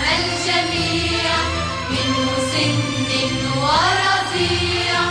الجميع من مسن ورضيع.